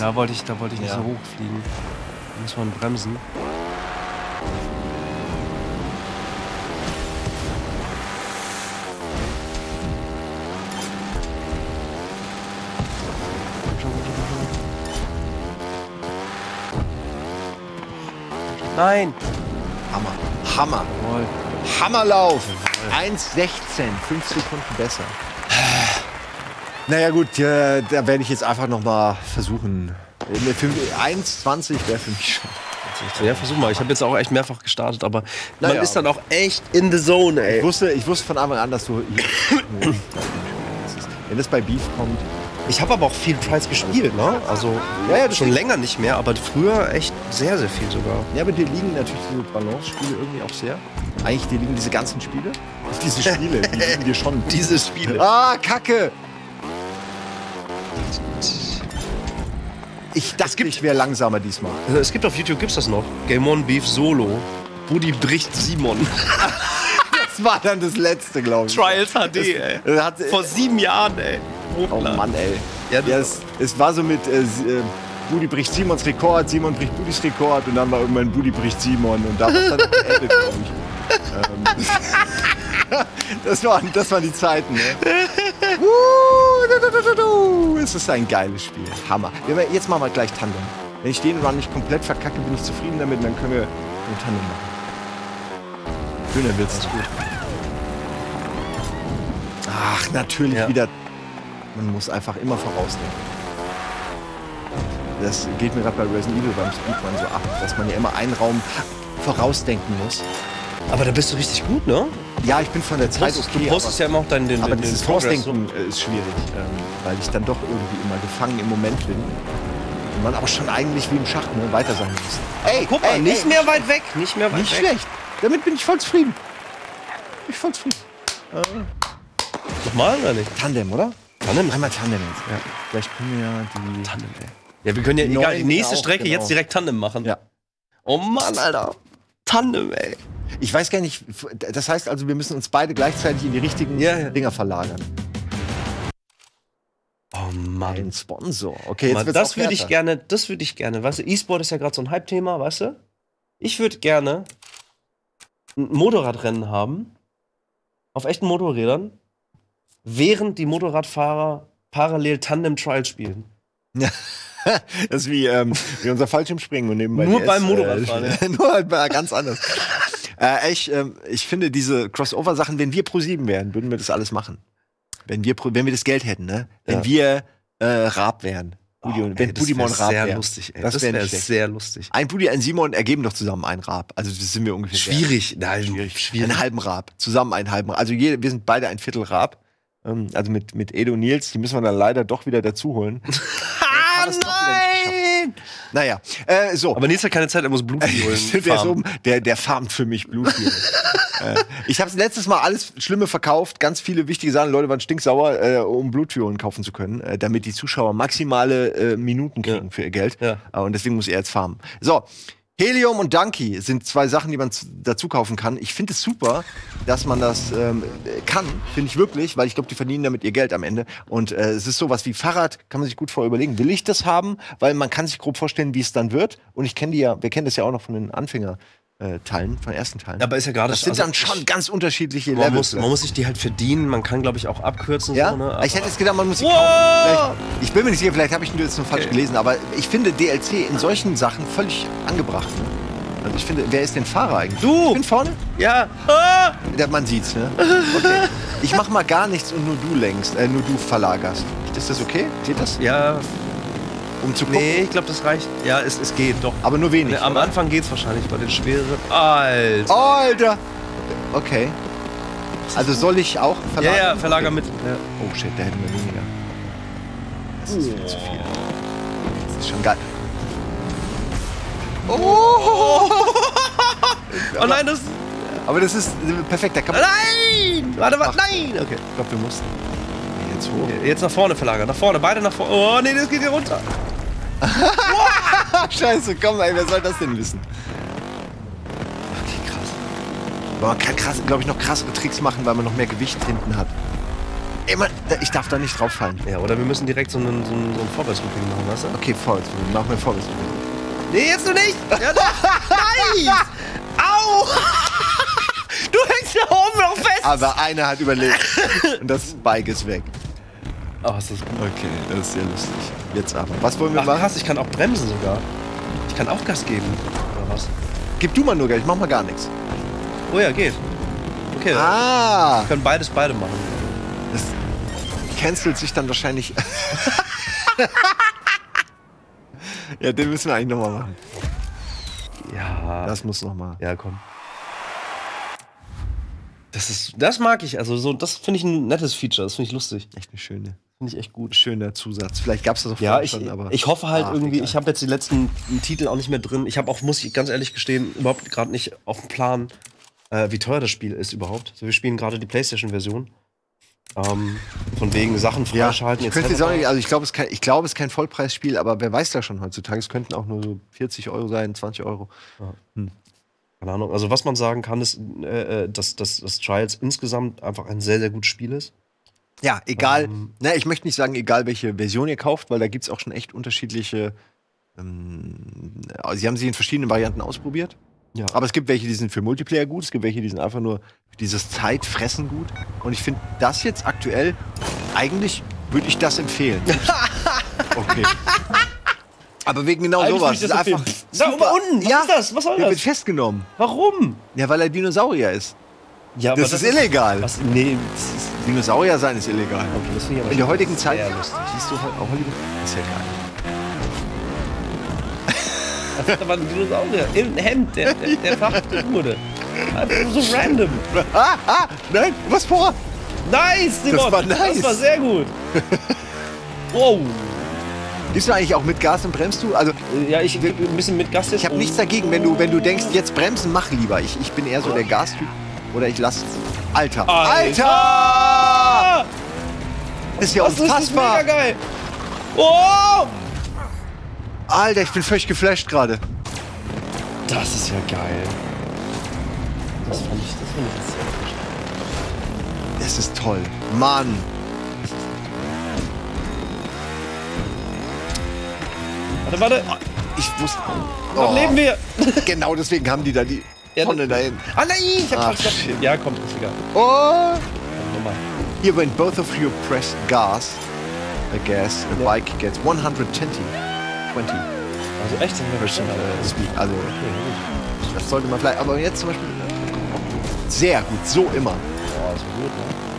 da wollte ich, da wollte ich nicht Ja. so hochfliegen. Da muss man bremsen. Nein! Hammer. Hammer. Hammerlauf. 1,16. 5 Sekunden besser. Naja gut, äh, da werde ich jetzt einfach noch mal versuchen. Äh, ne, fünf- 1,20 wäre für mich schon. Ja, versuch mal. Ich habe jetzt auch echt mehrfach gestartet, aber Naja. man ist dann auch echt in the zone, Ich ey. wusste, ich wusste von Anfang an, dass du. Wenn das bei Beef kommt, Ich habe aber auch viel Trials gespielt, ne? Also Ja, ja, schon länger nicht mehr, aber früher echt sehr, sehr viel sogar. Ja, aber dir liegen natürlich diese Balance-Spiele irgendwie auch sehr. Eigentlich dir liegen diese ganzen Spiele. Diese Spiele, die liegen dir schon. Diese Spiele. Ah, Kacke! Ich dachte, ich wäre langsamer diesmal. Also, Es gibt auf YouTube gibt's das noch. Game On Beef Solo. Buddy bricht Simon. das war dann das letzte, glaube ich. Trials HD, ey. Das hat, Vor sieben Jahren, ey. oh Mann, ey. Ja, Ja, es, es war so mit äh, S- äh, Budi bricht Simons Rekord, Simon bricht Budis Rekord und dann war irgendwann Budi bricht Simon und da war es dann auch beendet, glaube ich. Ähm, das, waren, das waren die Zeiten, ne? Es ist ein geiles Spiel. Hammer. Jetzt machen wir gleich Tandem. Wenn ich den Run nicht komplett verkacke, bin ich zufrieden damit, dann können wir den Tandem machen. Schöner wird's. Gut. Ach, natürlich Ja. wieder. Man muss einfach immer vorausdenken. Das geht mir gerade bei Resident Evil beim Speedrun so ab, dass man ja immer einen Raum vorausdenken muss. Aber da bist du richtig gut, ne? Ja, ich bin von der Zeit okay, du postest ja immer auch deinen den, aber, den, dieses Progress, Vorausdenken äh, ist schwierig, ähm, weil ich dann doch irgendwie immer gefangen im Moment bin. Und man aber schon eigentlich wie im Schach ne, weiter sein muss. Ey, Guck mal, ey, nicht ey, mehr weit weg. Nicht mehr weit Nicht weg. schlecht. Damit bin ich voll zufrieden. Bin ich voll zufrieden. Nochmal oder nicht? Tandem, oder? Tandem? Einmal Tandem jetzt. Ja. Vielleicht können wir ja die. Tandem, ey. Ja, wir können ja Die egal, die nächste auch, Strecke genau. jetzt direkt Tandem machen. Ja. Oh Mann, Alter. Tandem, ey. Ich weiß gar nicht, das heißt also, wir müssen uns beide gleichzeitig in die richtigen Ja, ja. Dinger verlagern. Oh Mann. Ein Sponsor. Okay, jetzt Mann, das würde ich gerne, das würde ich gerne. Weißt du, E-Sport ist ja gerade so ein Hype-Thema, weißt du? Ich würde gerne ein Motorradrennen haben. Auf echten Motorrädern. Während die Motorradfahrer parallel Tandem-Trials spielen. Das ist wie, ähm, wie unser Fallschirmspringen und nebenbei Nur DS, beim Motorradfahren, Äh, nur halt mal ganz anders. äh, ich, ähm, ich finde diese Crossover-Sachen, wenn wir pro 7 wären, würden wir das alles machen. Wenn wir, wenn wir das Geld hätten, ne? Wenn Ja. wir äh, Raab wären. Budi und, wenn das Budimon wär Raab sehr wär. lustig, ey. Das Das wäre schlecht. sehr lustig. Ein Budi, ein Simon ergeben doch zusammen einen Raab. Also das sind wir ungefähr. Schwierig. Nein, Schwierig. schwierig. Einen halben Raab. Zusammen einen halben Raab. Also je, wir sind beide ein Viertel Raab. Ähm, also mit, mit Edo und Nils, die müssen wir dann leider doch wieder dazu holen. Ah, das doch wieder nicht Naja, äh, so. Aber Nils hat keine Zeit, er muss Blut holen. Der, oben, der, der farmt für mich Blut hier. äh, ich habe letztes Mal alles Schlimme verkauft, ganz viele wichtige Sachen. Leute waren stinksauer, äh, um Blutfiolen kaufen zu können, äh, damit die Zuschauer maximale äh, Minuten kriegen Ja. für ihr Geld. Ja. Äh, und deswegen muss er jetzt farmen. So. Helium und Donkey sind zwei Sachen, die man dazu kaufen kann. Ich finde es super, dass man das ähm, kann, finde ich wirklich, weil ich glaube, die verdienen damit ihr Geld am Ende. Und äh, es ist sowas wie Fahrrad, kann man sich gut vorher überlegen, will ich das haben? Weil man kann sich grob vorstellen, wie es dann wird. Und ich kenne die ja, wir kennen das ja auch noch von den Anfänger-Teilen, von den ersten Teilen. Aber ist ja gerade das sind also dann schon ganz unterschiedliche Man Levels. muss, man muss sich die halt verdienen. Man kann, glaube ich, auch abkürzen. ja, so, ne? ich hätte jetzt gedacht, man muss sie Wow! kaufen. Vielleicht, ich bin mir nicht sicher, vielleicht habe ich nur jetzt nur falsch Okay. gelesen, aber ich finde DLC in solchen Sachen völlig angebracht. Ne? Also ich finde, wer ist denn Fahrer eigentlich? Du! Ich bin vorne? Ja. Ah! Ja, man sieht's, ne? Okay. Ich mach mal gar nichts und nur du lenkst, äh, nur du verlagerst. Ist das okay? Geht das? Ja, Um zu gucken? nee, ich glaube, das reicht. Ja, es, es geht doch. Aber nur wenig. Am oder? Anfang geht's wahrscheinlich bei den schwereren. Alter. Alter! Okay. Also soll ich auch ja, verlagern? ja, Verlager mit. Ja. Oh shit, da hätten wir weniger. Das ist viel zu viel. Das ist schon geil. Oh nein, das. Aber das ist perfekt, da kann man. Nein! Warte, warte, nein! Okay. Ich glaube, wir mussten. Nee, Jetzt hoch. Jetzt nach vorne verlagern. Nach vorne, beide nach vorne. Oh nee, das geht hier runter. Scheiße, komm, ey, wer soll das denn wissen? Okay, krass. Man kann, krass, glaube ich, noch krassere Tricks machen, weil man noch mehr Gewicht hinten hat. Ey, man, ich darf da nicht drauf fallen. Ja, oder wir müssen direkt so einen, so einen, so einen Vorwärtslooping machen, weißt du? Okay, vorwärts. Machen wir vorwärts. Nee, jetzt noch nicht! Ja! Nein! Au! Du hängst da oben noch fest! Aber einer hat überlebt. Und das Bike ist weg. Oh, ist das gut. Okay, das ist sehr lustig. Jetzt aber. Was wollen wir Ach machen? krass, ich kann auch bremsen sogar. Ich kann auch Gas geben. Oder was? Gib du mal nur Geld, ich mach mal gar nichts. Oh ja, geht. Okay, Ah! wir können beides beide machen. Das cancelt sich dann wahrscheinlich. ja, den müssen wir eigentlich nochmal machen. Ja. Das muss nochmal. ja, komm. Das ist, das mag ich. Also so, das finde ich ein nettes Feature. Das finde ich lustig. Echt eine schöne, Finde ich echt gut. schöner Zusatz. Vielleicht gab es das auch Ja, ich, schon, aber. ich hoffe halt Ach, irgendwie, egal. ich habe jetzt die letzten Titel auch nicht mehr drin. Ich habe auch, muss ich ganz ehrlich gestehen, überhaupt gerade nicht auf dem Plan, äh, wie teuer das Spiel ist überhaupt. Also wir spielen gerade die PlayStation-Version. Ähm, von wegen Sachen ja, freischalten ich könnte jetzt also ich glaube, es, ist kein- ich glaube, es ist kein Vollpreisspiel, aber wer weiß da schon heutzutage. Es könnten auch nur so 40 Euro sein, 20 Euro. Ja. Hm. Keine Ahnung. Also was man sagen kann, ist, äh, äh, dass, dass, dass Trials insgesamt einfach ein sehr, sehr gutes Spiel ist. Ja, egal. Ähm. na, ich möchte nicht sagen, egal welche Version ihr kauft, weil da gibt es auch schon echt unterschiedliche. Ähm, also sie haben sich in verschiedenen Varianten ausprobiert. Ja. Aber es gibt welche, die sind für Multiplayer gut, es gibt welche, die sind einfach nur für dieses Zeitfressen gut. Und ich finde das jetzt aktuell, eigentlich würde ich das empfehlen. okay. Aber wegen genau Eigentlich sowas. das ist einfach. Da oben unten, was ja, ist das? Was soll das? wird festgenommen. Warum? Ja, weil er Dinosaurier ist. Ja, Das ist illegal. Was? Nee, das ist, Dinosaurier sein ist illegal. okay, das In der heutigen Zeit. Siehst du halt auch Hollywood? Ist ja geil. Das ist aber ein Dinosaurier im Hemd, der, der, der verhaftet wurde. Nur so random. Ah, ah, nein, was vor? Nice, Simon. war nice. Das war sehr gut. wow. Gibst du eigentlich auch mit Gas und bremst du? Also, Ja, ich gebe ein bisschen mit Gas jetzt. ich habe nichts dagegen, wenn du, wenn du denkst, jetzt bremsen, mach lieber. Ich, ich bin eher so der Gastyp. Oder ich lass. Alter. Alter! Alter! Ist ja Das ist unfassbar. mega geil. Oh! Alter, ich bin völlig geflasht gerade. Das ist ja geil. Das fand ich, das fand ich sehr. Das ist toll. Mann. Warte, warte. Ich wusste. Noch leben wir. Genau deswegen haben die da die Ja, Tonne das- dahin. Ah nein, ich hab Ach, shit. Ja, komm, ist egal. Oh! Here, when both of you press gas, a gas, a Ja. bike gets 120. 20 Also echt, sind wir bestimmt speed. Also, das sollte man vielleicht. Aber jetzt zum Beispiel. Sehr gut, so immer. Boah, war gut, ne?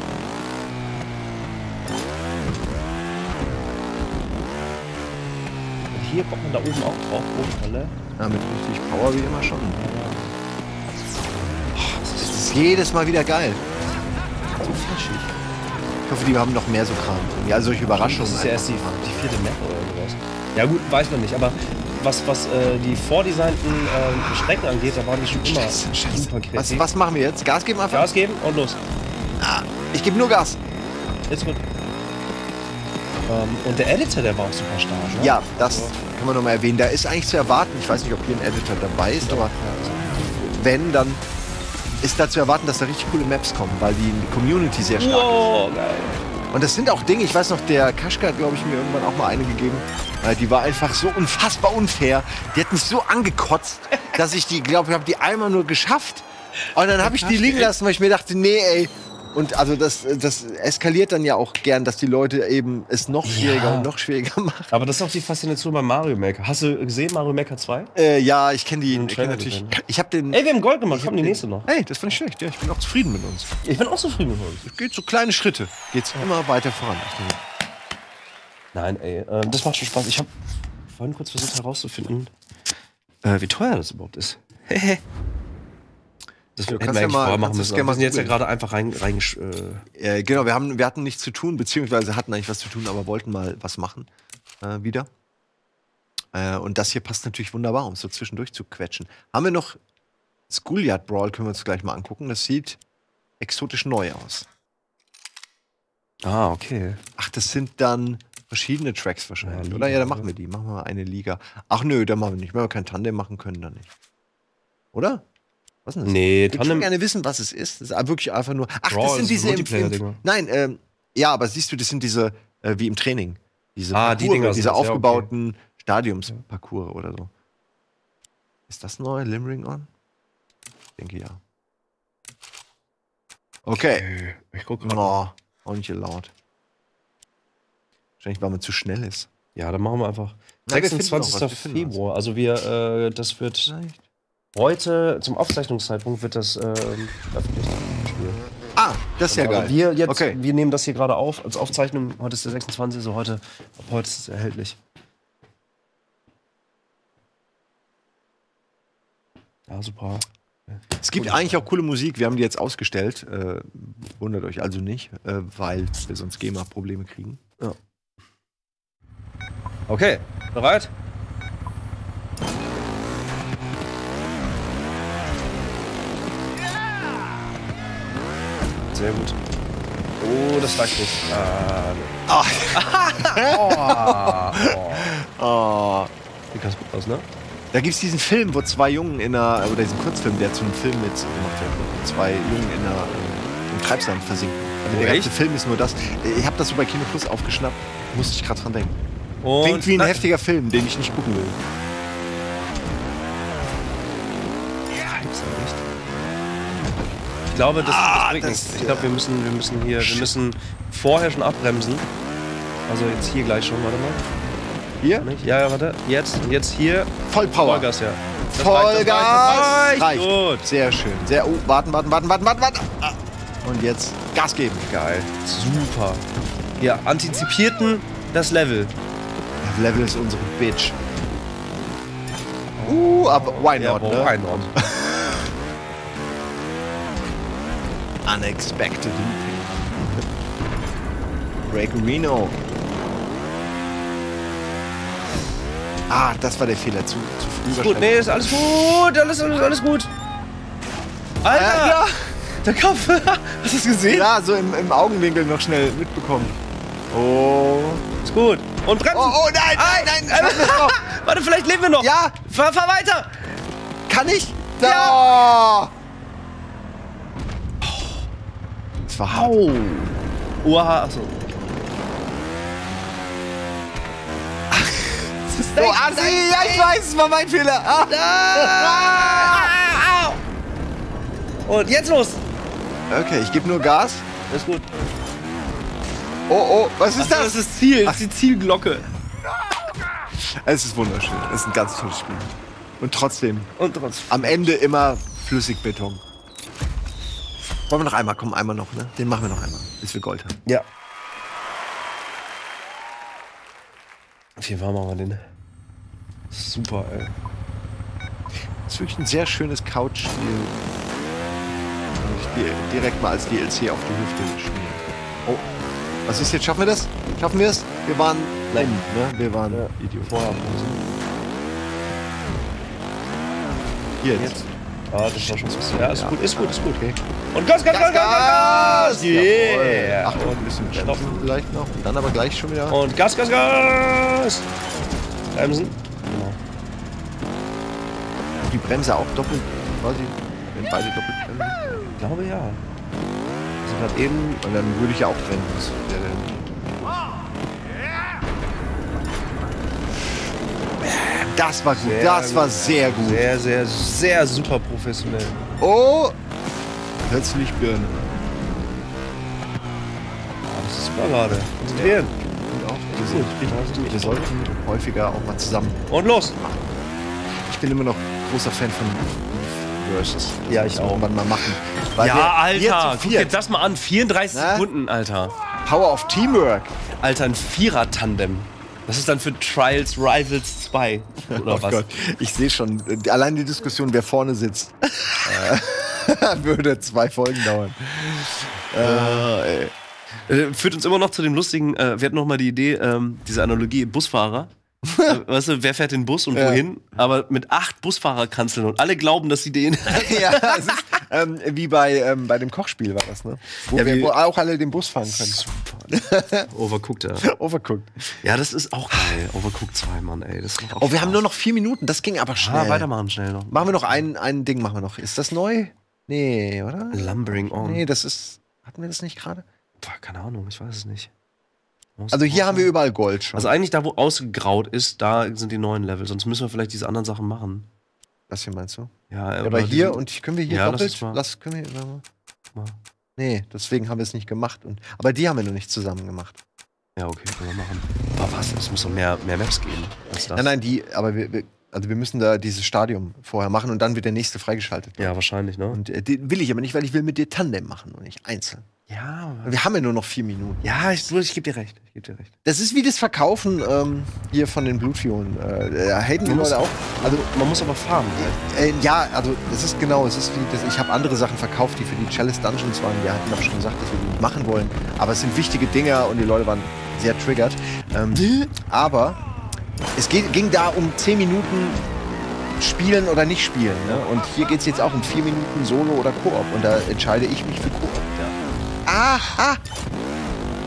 Hier kommt man da oben auch drauf, Bodenfalle. Ja, mit richtig Power wie immer schon. Das ist jedes Mal wieder geil. So flaschig. Ich hoffe, die haben noch mehr so Kram. Ja, also solche Überraschungen. Das ist ja erst die, die vierte Map oder sowas. Ja gut, weiß man nicht, aber was, was äh, die vordesignten äh, Strecken angeht, da waren die schon immer Scheiße, scheiße. super Was, kreativ. was machen wir jetzt? Gas geben einfach? Gas geben und los. Ich gebe nur Gas. Ist gut. Ähm, und der Editor, der war auch super stark. Ne? Ja, das kann man nochmal erwähnen. Da ist eigentlich zu erwarten, ich weiß nicht, ob hier ein Editor dabei ist, aber wenn, dann ist da zu erwarten, dass da richtig coole Maps kommen, weil die Community sehr stark Wow, geil. ist. Und das sind auch Dinge, ich weiß noch, der Kaschka hat, glaube ich, mir irgendwann auch mal eine gegeben. Äh, Die war einfach so unfassbar unfair. Die hat mich so angekotzt, dass ich die, glaube ich, habe die einmal nur geschafft. Und dann habe ich die liegen lassen, weil ich mir dachte, nee, ey. Und also das, das eskaliert dann ja auch gern, dass die Leute eben es noch schwieriger Ja. und noch schwieriger machen. Aber das ist auch die Faszination bei Mario Maker. Hast du gesehen, Mario Maker 2? Äh, ja, ich kenne die. Ich kenn natürlich. gesehen. Ich habe den. Ey, wir haben Gold gemacht. Kommt die nächste noch. Hey, das fand ich schlecht. Ja, ich bin auch zufrieden mit uns. Ich bin auch zufrieden mit uns. Es geht so kleine Schritte. Geht's immer weiter voran. Nein, ey, äh, das macht schon Spaß. Ich habe vorhin kurz versucht herauszufinden, äh, wie teuer das überhaupt ist. das Du hätten wir ja mal- vorher machen müssen. Wir sind jetzt ja gerade einfach rein, rein äh, Äh, genau, wir, haben, wir hatten nichts zu tun, beziehungsweise hatten eigentlich was zu tun, aber wollten mal was machen. Äh, wieder. Äh, und das hier passt natürlich wunderbar, um es so zwischendurch zu quetschen. Haben wir noch Schoolyard Brawl, können wir uns gleich mal angucken. Das sieht exotisch neu aus. Ah, okay. Ach, das sind dann verschiedene Tracks wahrscheinlich, Ja, oder? Ja, dann machen wir die. Machen wir mal eine Liga. Ach nö, dann machen wir nicht. Wenn wir kein Tandem machen können, dann nicht. Oder? Was ist denn das? Nee, Ich würde schon Tandem. gerne wissen, was es ist. Das ist wirklich einfach nur. Ach, Brawl das sind diese im, im, Nein, ähm, ja, aber siehst du, das sind diese äh, wie im Training. Diese Ah, die Parcours, Dinger sind diese das, ja, okay. aufgebauten Stadiumsparcours oder so. Ist das neu? Limring on? Ich denke ja. Okay. Ich guck grad. Oh, auch nicht laut. Wahrscheinlich, weil man zu schnell ist. Ja, dann machen wir einfach. Na, wir finden noch was, 26. wir finden was. Februar. Also wir, äh, das wird Vielleicht. Heute, zum Aufzeichnungszeitpunkt wird das ähm, veröffentlicht. Ah, das ist ja Aber geil. Wir, jetzt, Okay. wir nehmen das hier gerade auf als Aufzeichnung. Heute ist der 26. So heute, ab heute ist es erhältlich. Ja, super. Es gibt eigentlich auch coole Musik. Wir haben die jetzt ausgestellt. Äh, wundert euch also nicht, äh, weil wir sonst GEMA-Probleme kriegen. Okay, bereit? Sehr gut. Oh, das nicht. Ah, Ah, oh, oh. oh. Sieht ganz gut aus, ne? Da gibt es diesen Film, wo zwei Jungen in einer, oder diesen Kurzfilm, der zu einem Film mit gemacht wird, wo zwei Jungen in einer, im Treibsand versinken. Also Oh, der ganze echt? Film ist nur das. Ich habe das so bei Kino Plus aufgeschnappt, musste ich gerade dran denken. Und Klingt wie ein heftiger Film, den ich nicht gucken will. Ich glaube, das, das bringt das- nichts. Ich glaube, wir müssen, wir müssen hier, wir müssen vorher schon abbremsen. Also jetzt hier gleich schon, warte mal. Hier? Nicht? Ja, ja, warte. Jetzt, jetzt hier. Voll Power. Vollgas, ja. Das reicht, das Vollgas! reicht, das reicht. Gut. Sehr schön. Sehr. Oh, warten, warten, warten, warten, warten, warten. Ah. Und jetzt Gas geben. Geil. Super. Ja, antizipierten das Level. Das Level ist unsere Bitch. Uh, aber why Ja, not, wow, ne? why not? Unexpected. Greg Reno. Ah, das war der Fehler. Zu, zu früh Ist gut, nee, ist alles gut. Alles, alles, alles gut. Alter! Ja, ja. Der Kopf! Hast du es gesehen? ja, so im, im Augenwinkel noch schnell mitbekommen. Oh. Ist gut. Und bremsen! Oh, oh, nein, nein, nein. Es noch. Warte, vielleicht leben wir noch. Ja, Fahr, fahr weiter! kann ich? Da. Das war hart. Au! Oha, achso. Oh, Assi, ja, ich weiß, es war mein Fehler. Ah. Und jetzt los! Okay, ich gebe nur Gas. Ist gut. Oh, oh, was ist Achso, das? das ist Ziel. Das ist die Zielglocke. Es ist wunderschön. Es ist ein ganz tolles Spiel. Und trotzdem, Und trotzdem. am Ende immer Flüssigbeton. Wollen wir noch einmal? Komm, einmal noch, ne? Den machen wir noch einmal, bis wir Gold haben. Ja. Wie warm machen wir den? Super, ey. Das ist wirklich ein sehr schönes Couch-Spiel. Ich direkt mal als DLC auf die Hüfte geschmiert. Oh, was ist jetzt? Schaffen wir das? Schaffen wir es? Wir waren Nein. ne? Wir waren Ja. Idioten. Vorher Hier jetzt. Jetzt. Ah, das war schon so. Ja, ist Ja. gut, ist gut, ist gut. Okay. Und Gas, Gas, Gas, Gas, Gas, Gas! Yeah! Ach, und ein bisschen bremsen vielleicht noch. Und dann aber gleich schon wieder. Und Gas, Gas, Gas! Bremsen. Genau. Die Bremse auch doppelt, quasi. Wenn beide doppelt bremsen. Ich glaube ja. Also gerade eben. Und dann würde ich ja auch bremsen. Das war gut, Sehr das gut. war sehr gut. Sehr, sehr, sehr super professionell. Oh! Plötzlich Birne. Ah, das ist super gerade. Konzentrieren. Und auch Gut, wir, wir sollten häufiger auch mal zusammen. Und los! Ich bin immer noch großer Fan von Versus. Das Ja, ich auch. Irgendwann mal machen. Weil ja, wir- Alter, guck dir das mal an. 34 Na? Sekunden, Alter. Power of Teamwork. Alter, ein Vierer-Tandem. Das ist dann für Trials Rivals 2. Oder oh was? Gott, ich sehe schon, äh, allein die Diskussion, wer vorne sitzt, äh, würde zwei Folgen dauern. Äh, ey. Äh, führt uns immer noch zu dem lustigen, äh, wir hatten noch mal die Idee, ähm, diese Analogie, Busfahrer. weißt du, wer fährt den Bus und Ja. wohin? Aber mit acht Busfahrerkanzeln und alle glauben, dass sie den. ja, es ist, ähm, wie bei, ähm, bei dem Kochspiel war das, ne? Wo, Ja, wir, wo auch alle den Bus fahren können. Overcooked, ja. Overcooked. Ja, das ist auch geil. Overcooked 2, Mann, ey. Das macht auch Oh, wir haben nur noch vier Minuten, das ging aber schnell. Ah, weitermachen schnell noch. Machen wir noch ein, ein Ding, machen wir noch. Ist das neu? Nee, oder? Lumbering on. Nee, das ist. Hatten wir das nicht gerade? Keine Ahnung, ich weiß es nicht. Also hier haben wir überall Gold schon. Also eigentlich da, wo ausgegraut ist, da sind die neuen Level. Sonst müssen wir vielleicht diese anderen Sachen machen. Was hier meinst du? Ja, Ja, aber hier und können wir hier Ja, lass doppelt? mal. Lass, können wir, mal. Mal. Nee, deswegen haben wir es nicht gemacht. Und, aber die haben wir noch nicht zusammen gemacht. Ja, okay, können wir machen. Aber was? Es muss doch mehr, mehr Maps geben. Als das. Nein, nein, die, aber wir, wir, also wir müssen da dieses Stadium vorher machen und dann wird der nächste freigeschaltet. Ja, wahrscheinlich, ne? Und äh, den will ich aber nicht, weil ich will mit dir Tandem machen und nicht einzeln. Ja, Wir haben ja nur noch vier Minuten. ja ich, ich gebe dir recht. Ich gebe dir recht. Das ist wie das Verkaufen ähm, hier von den Blutfiolen. Äh, da haten die Leute auch. Also Man muss aber farmen. Halt. Äh, ja, also es ist genau, es ist wie das, ich habe andere Sachen verkauft, die für die Chalice Dungeons waren. Wir hatten auch schon gesagt, dass wir die nicht machen wollen. Aber es sind wichtige Dinger und die Leute waren sehr triggert. Ähm, aber es geht, ging da um 10 Minuten spielen oder nicht spielen. Ne? Und hier geht es jetzt auch um 4 Minuten Solo oder Koop. Und da entscheide ich mich für Koop. Ah, ah,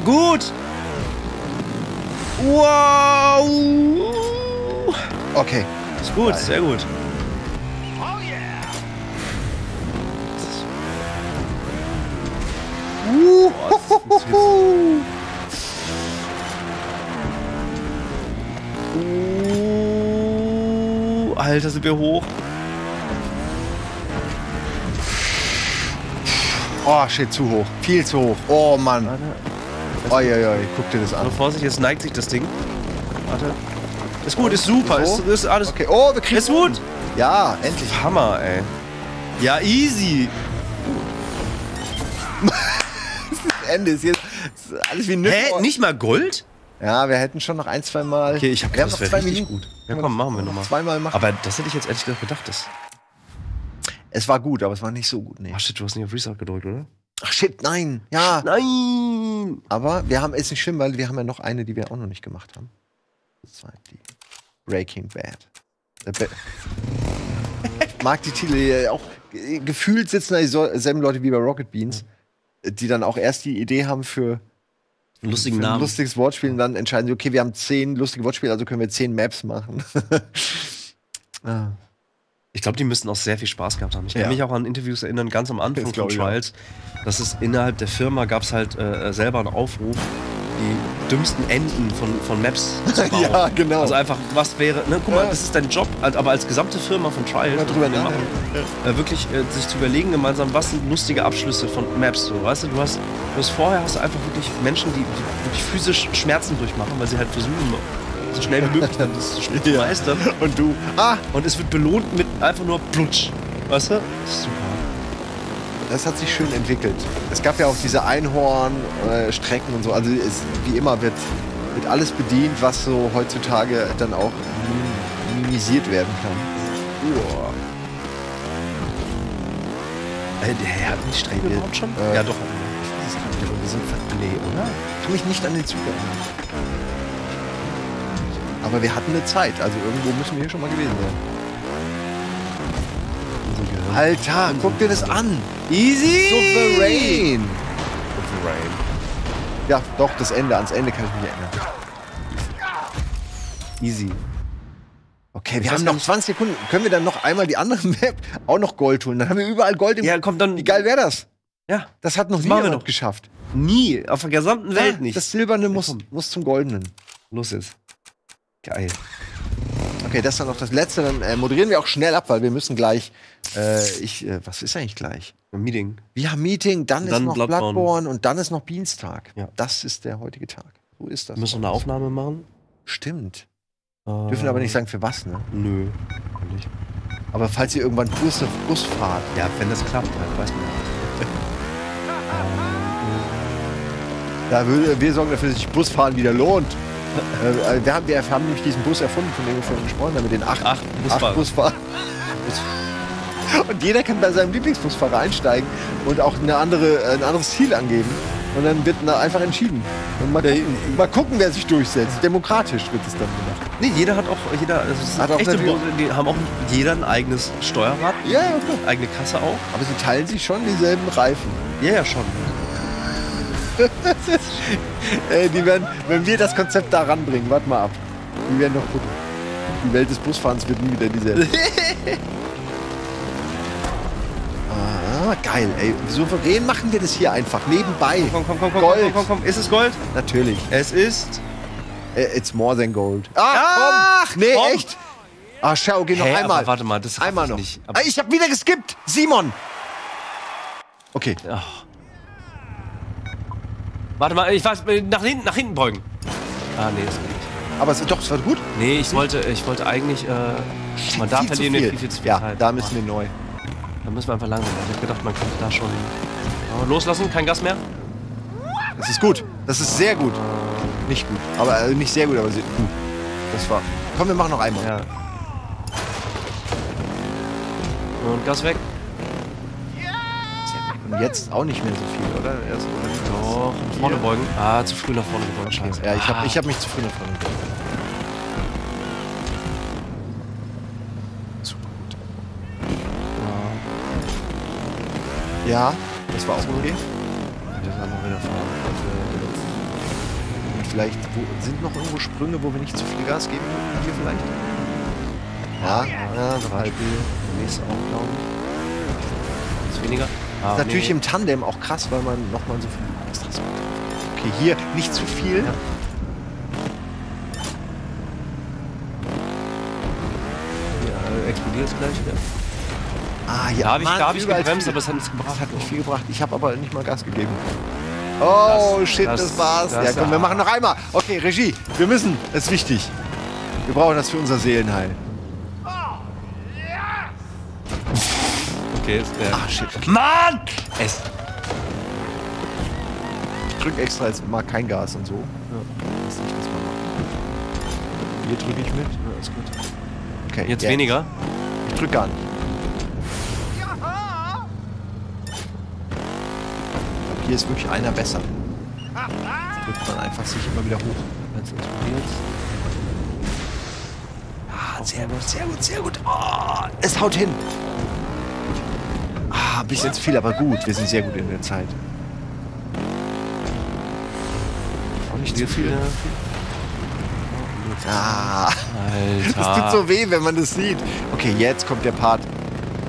Gut! Wow! okay. Ist gut, sehr gut. Uhuhuhu. Uh, Alter, sind wir hoch. Oh, shit, zu hoch. Viel zu hoch. Oh, Mann. Oi. Guck dir das an. Vorsicht, jetzt neigt sich das Ding. Warte. Ist gut, ist super. Ist, ist alles. Okay, oh, wir kriegen Ist gut. Ja, endlich. Hammer, ey. Ja, easy. Ende ist jetzt ist alles wie nüchtern. Hä? Nicht mal Gold? Ja, wir hätten schon noch ein, zwei Mal. Okay, ich hab wir haben das noch zwei Minuten. gut. Ja, komm, machen wir noch nochmal. Zweimal machen. Aber das hätte ich jetzt ehrlich gesagt gedacht. Das. es war gut, aber es war nicht so gut. Nee. Ach shit, du hast nicht auf Restart gedrückt, oder? Ach shit, nein. Ja. Nein! Aber wir haben, ist nicht schlimm, weil wir haben ja noch eine, die wir auch noch nicht gemacht haben. Das war die Breaking Bad. Ich mag die Titel auch. äh, Gefühlt sitzen da dieselben Leute wie bei Rocket Beans, die dann auch erst die Idee haben für, Lustigen für ein Namen. lustiges Wortspiel und dann entscheiden sie, okay, wir haben zehn lustige Wortspiele, also können wir zehn Maps machen. ah. Ich glaube, die müssten auch sehr viel Spaß gehabt haben. Ich kann Ja. mich auch an Interviews erinnern, ganz am Anfang von. Trials, dass es innerhalb der Firma gab es halt äh, selber einen Aufruf, die dümmsten Enden von, von Maps zu bauen. Ja, genau. Also einfach, was wäre, ne, guck mal, Ja. das ist dein Job, aber als gesamte Firma von Trials, was drüber wir nachdenken. äh, wirklich äh, sich zu überlegen gemeinsam, was sind lustige Abschlüsse von Maps, so, weißt du, du hast, du hast vorher hast du einfach wirklich Menschen, die, die wirklich physisch Schmerzen durchmachen, weil sie halt versuchen, so schnell wie möglich dann das Spiel zu meistern. Und du, ah, Und es wird belohnt mit einfach nur Plutsch. Weißt du? Super. Das hat sich schön entwickelt. Es gab ja auch diese Einhorn-Strecken und so. Also es, wie immer wird, wird alles bedient, was so heutzutage dann auch min- minimisiert werden kann. Uah. Äh, der hat die Strecke überhaupt schon? Äh, ja, doch. Ich weiß nicht, aber wir sind ver- Nee, oder? Ich kann mich nicht an den Zug erinnern. Aber wir hatten eine Zeit, also irgendwo müssen wir hier schon mal gewesen sein. Alter, guck dir das an! Easy! Souverän! Souverän. Ja, doch, das Ende, ans Ende kann ich mich erinnern. Easy. Okay, wir haben noch nicht- 20 Sekunden. Können wir dann noch einmal die andere Map auch noch Gold holen? Dann haben wir überall Gold im Ja, komm dann. Wie geil wäre das? Ja. Das hat noch Das nie wir jemand doch. geschafft. Nie. Auf der gesamten Welt Ja, nicht. Das Silberne muss, muss zum Goldenen. Los jetzt. Geil. Okay, das ist dann noch das Letzte. Dann äh, moderieren wir auch schnell ab, weil wir müssen gleich. Äh, ich, äh, was ist eigentlich gleich? Ein Meeting. Wir haben Meeting, dann, Dann ist noch Bloodborne. Bloodborne. und dann ist noch Beanstag. Ja. Das ist der heutige Tag. So ist das. Wir müssen noch eine Aufnahme machen. Stimmt. Äh, Dürfen aber nicht sagen, für was, ne? Nö. Nicht. Aber falls ihr irgendwann Bus, Bus fahrt, Ja, wenn das klappt, halt, weiß man da würde, wir sorgen dafür, dass sich Busfahren wieder lohnt. Äh, wir, haben, wir haben nämlich diesen Bus erfunden, von dem wir vorhin gesprochen haben, mit den acht, Acht Busfahrer. Busfahrern. Und jeder kann bei seinem Lieblingsbusfahrer einsteigen und auch eine andere, ein anderes Ziel angeben. Und dann wird einfach entschieden. Und mal, gucken, mal gucken, wer sich durchsetzt. Demokratisch wird es dann gemacht. Nee, jeder hat auch, jeder, also Hat auch echte die haben auch jeder ein eigenes Steuerrad, Ja, ja, klar. eigene Kasse auch. Aber sie teilen sich schon dieselben Reifen. Ja, ja, schon. Äh, die werden, wenn wir das Konzept da ranbringen, warte mal ab. Die werden noch gucken. Die Welt des Busfahrens wird nie wieder dieselbe. ah, geil, ey. Souverän machen wir das hier einfach. Nebenbei. Komm, komm, komm, komm, Gold. komm, komm, komm. Ist es Gold? Natürlich. Es ist. Äh, It's more than gold. Ah, Ach, komm! Nee, komm. echt? Ah, schau, okay, noch Hä, einmal. warte mal, das einmal ich noch. nicht. Ich hab wieder geskippt. Simon. Okay. Ach. Warte mal, ich weiß, nach hinten, nach hinten beugen. Ah, nee, das geht nicht. Aber es, doch, es war gut. Nee, ich wollte, ich wollte eigentlich, äh, man darf verlieren wir viel. viel, zu viel Ja, Zeit. da müssen wir neu. Da müssen wir einfach langsam. Ich hab gedacht, man könnte da schon loslassen, kein Gas mehr. Das ist gut. Das ist sehr gut. Nicht gut. Aber äh, nicht sehr gut, aber sehr gut. Das war. Komm, wir machen noch einmal. Ja. Und Gas weg. Und jetzt auch nicht mehr so viel, oder? Erst, oder Doch, nach vorne beugen. Ah, zu früh nach vorne gebeugt. Scheiße. Ja, ich habe ah. ich hab mich zu früh nach vorne gebracht. Super gut. Ja, das war auch okay. Das einfach wieder fahren. Und vielleicht wo, sind noch irgendwo Sprünge, wo wir nicht zu viel Gas geben. Hier vielleicht? Ja, ja, so halb. Nächste auch, glaube ich. Ist weniger. Ah, ist natürlich nee. im Tandem auch krass, weil man nochmal so viel Extras hat. Okay, hier nicht zu viel. Ja. Ja, explodiert es gleich wieder. Ah, ja. Da habe ich, Mann, da hab ich überall gebremst, viel. aber es hat nichts gebracht. Hat nicht viel gebracht. Ich habe aber nicht mal Gas gegeben. Oh, Das- shit, das, das- war's. das- ja, komm, wir machen noch einmal. Okay, Regie, wir müssen. Das ist wichtig. Wir brauchen das für unser Seelenheil. Okay, ist der. Ah, shit. Okay. Mann! Es. Ich drück extra jetzt mal kein Gas und so. Ja, das ist nicht, was man macht. Hier drücke ich mit. Ja, ist gut. Okay, Jetzt weniger. Ich drück gar nicht. Ich glaub, hier ist wirklich einer besser. Jetzt drückt man einfach sich immer wieder hoch. Wenn es explodiert. Ah, sehr gut, sehr gut, sehr gut. Oh, es haut hin. Ah, ein bisschen zu viel, aber gut. Wir sind sehr gut in der Zeit. Auch nicht zu viel. Ah, Alter. das tut so weh, wenn man das sieht. Okay, jetzt kommt der Part,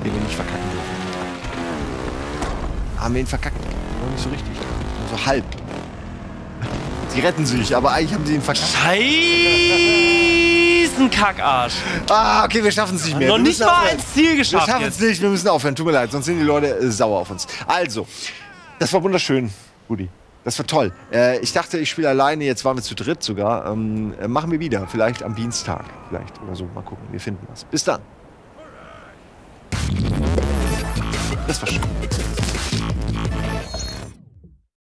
den wir nicht verkacken dürfen. Haben wir ihn verkackt? Noch nicht so richtig. Nur so halb. Sie retten sich, aber eigentlich haben sie ihn verkackt. Scheißen Kackarsch. Ah, okay, wir schaffen es nicht mehr. Noch Wir nicht mal aufhören. ins Ziel Wir geschafft schaffen es nicht, wir müssen aufhören. Tut mir leid, sonst sind die Leute äh, sauer auf uns. Also, das war wunderschön, Rudi. Das war toll. Äh, ich dachte, ich spiele alleine, jetzt waren wir zu dritt sogar. Ähm, äh, machen wir wieder, vielleicht am Dienstag. Vielleicht oder so. Mal gucken, wir finden was. Bis dann. Das war schön.